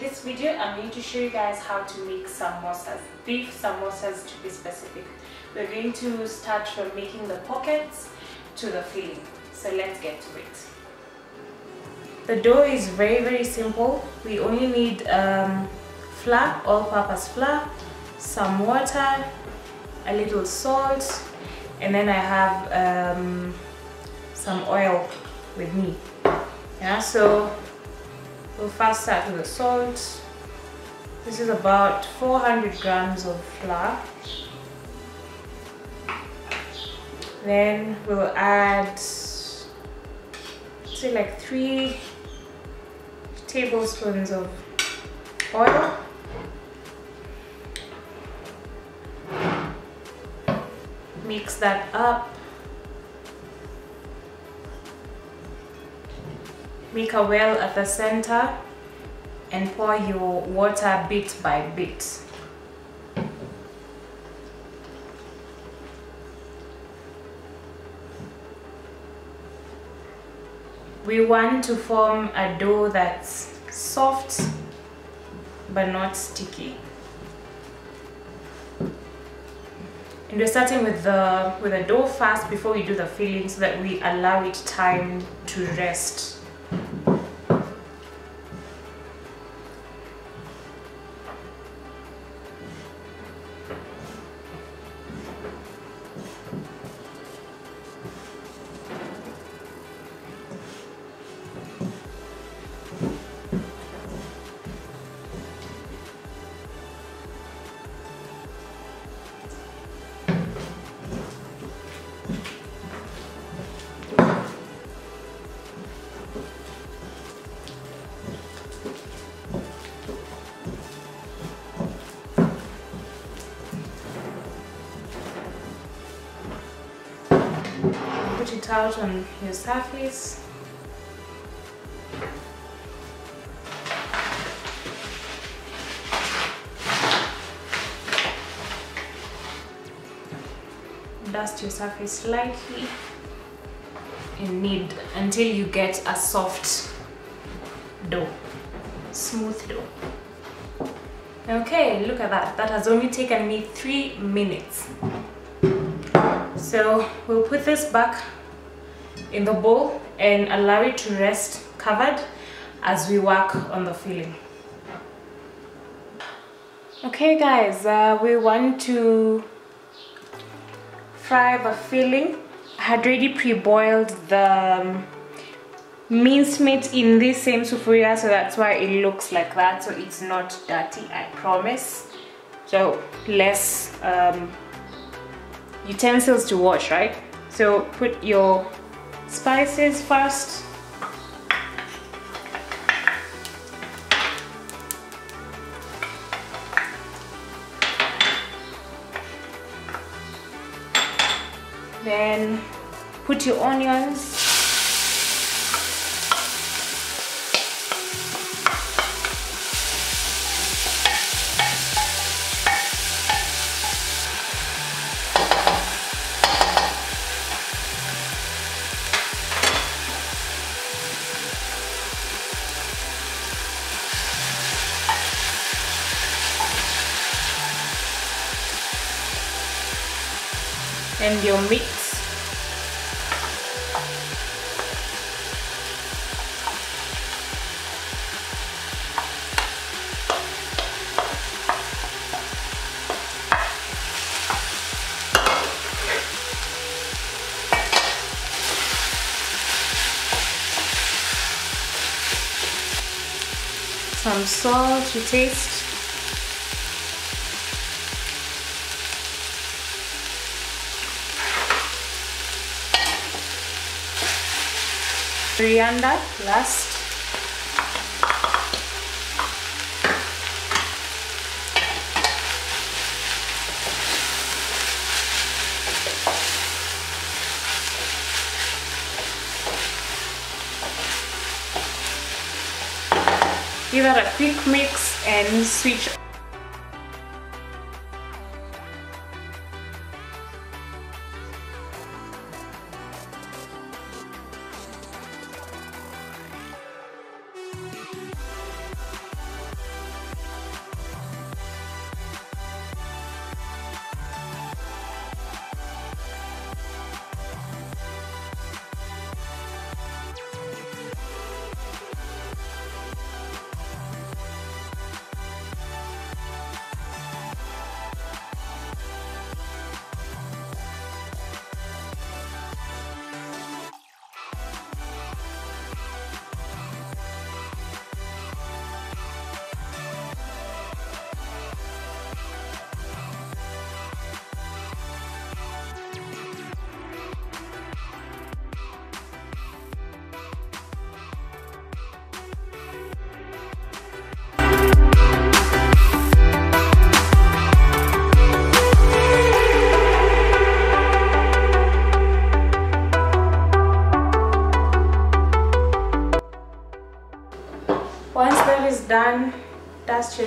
this video, I'm going to show you guys how to make samosas, beef samosas to be specific. We're going to start from making the pockets to the filling. So let's get to it. The dough is very very simple. We only need um, flour, all-purpose flour, some water, a little salt, and then I have um, some oil with me. Yeah, so we'll first start with the salt. This is about 400 grams of flour. Then we'll add, say like three tablespoons of oil. Mix that up. Make a well at the center and pour your water bit by bit. We want to form a dough that's soft but not sticky. And we're starting with the with the dough first before we do the filling so that we allow it time to rest. Out on your surface. Dust your surface lightly and knead until you get a soft dough, smooth dough. Okay, look at that. That has only taken me three minutes. So we'll put this back in the bowl and allow it to rest covered as we work on the filling. Okay guys, uh, we want to fry the filling. I had already pre-boiled the um, mincemeat in this same sufuria so that's why it looks like that so it's not dirty I promise. So less um, utensils to wash, right? So put your spices first. Then put your onions. And your meat. Some salt to taste. Coriander last. Give it a quick mix and switch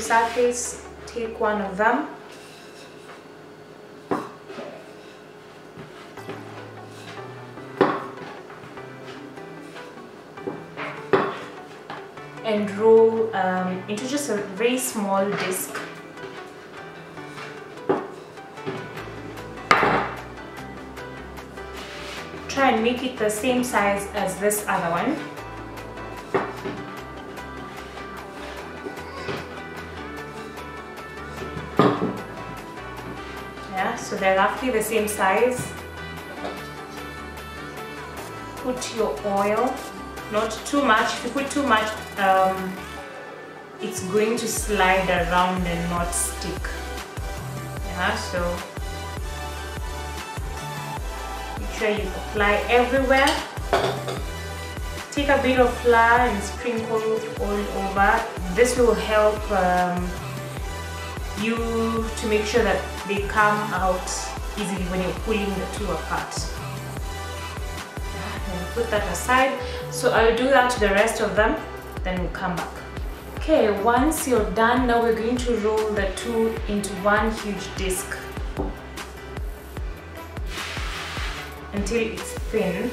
surface take one of them and roll um, into just a very small disc. Try and make it the same size as this other one so they're roughly the same size. Put your oil not too much. If you put too much um, it's going to slide around and not stick. Yeah so make sure you apply everywhere. Take a bit of flour and sprinkle all over. This will help um, you to make sure that they come out easily when you're pulling the two apart. And put that aside. So I'll do that to the rest of them then we'll come back. Okay once you're done now we're going to roll the two into one huge disc. Until it's thin.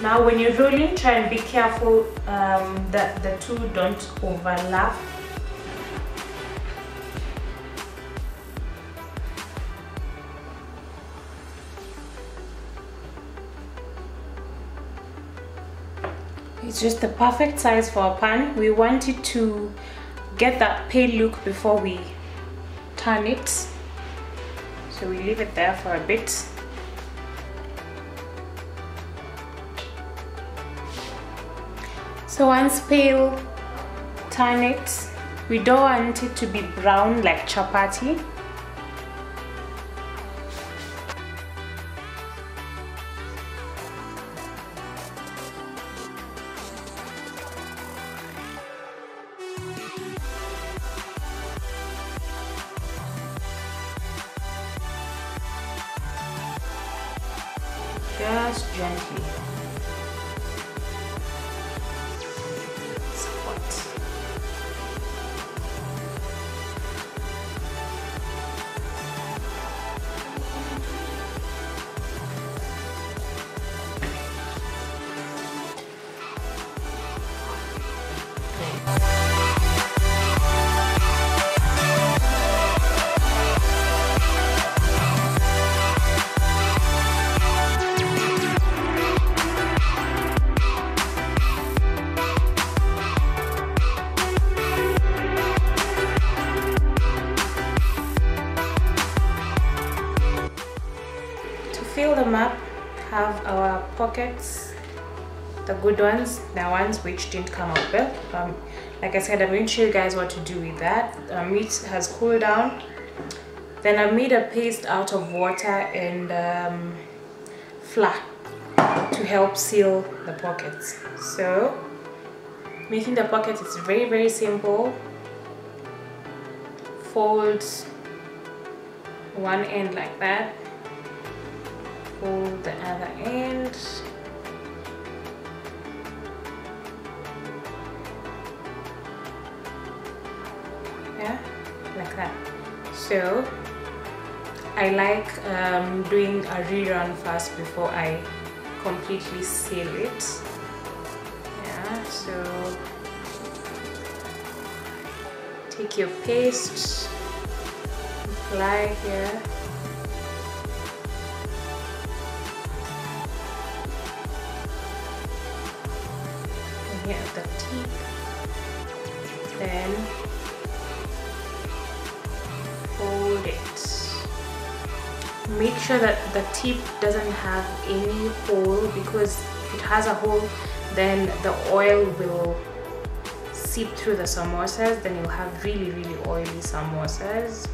Now when you're rolling try and be careful um, that the two don't overlap It's just the perfect size for a pan. We want it to get that pale look before we turn it. So we leave it there for a bit. So once pale, turn it. We don't want it to be brown like chapati. Just gently. Pockets, the good ones, the ones which didn't come out well. Um, like I said, I'm going to show you guys what to do with that. Meat has cooled down. Then I've made a paste out of water and um, flour to help seal the pockets. So, making the pockets is very, very simple. Fold one end like that fold the other end so I like um, doing a rerun first before I completely seal it. Yeah so take your paste apply here. Here at the tip. Then make sure that the tip doesn't have any hole because if it has a hole then the oil will seep through the samosas. Then you'll have really really oily samosas.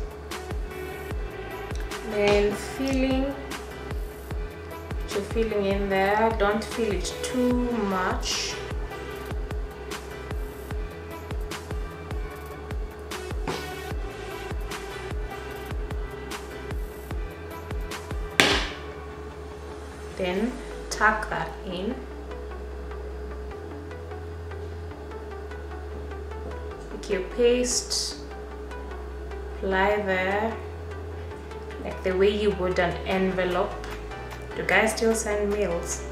Then filling you're filling in there. Don't fill it too much tuck that in. Make your paste apply there. Like the way you would an envelope. Do guys still send meals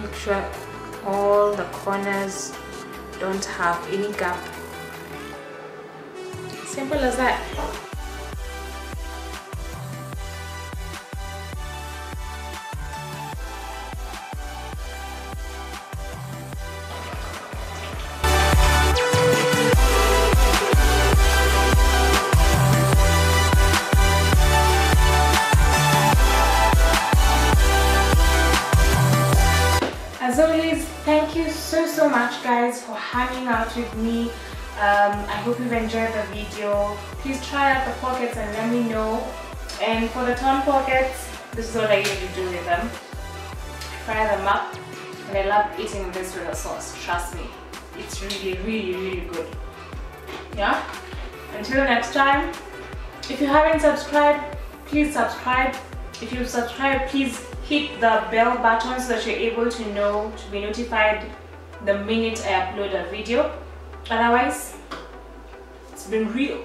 make sure all the corners don't have any gap. Simple as that hanging out with me. Um, I hope you've enjoyed the video. Please try out the pockets and let me know. And for the torn pockets, this is what I usually do with them. Fry them up and I love eating this with a sauce, trust me. It's really really really good. Yeah? Until next time, if you haven't subscribed, please subscribe. If you've subscribed, please hit the bell button so that you're able to know, to be notified the minute I upload a video. Otherwise, it's been real.